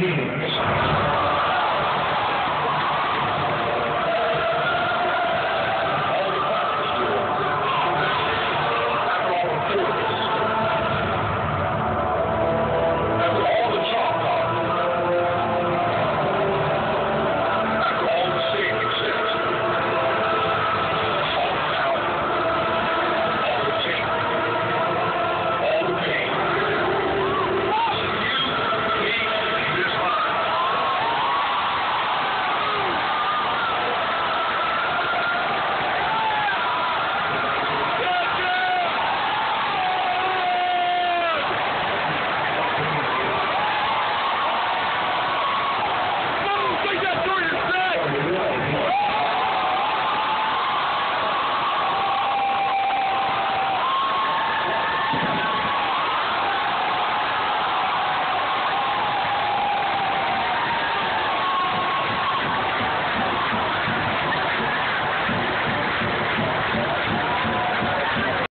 meetings